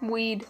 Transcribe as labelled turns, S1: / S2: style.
S1: Weed.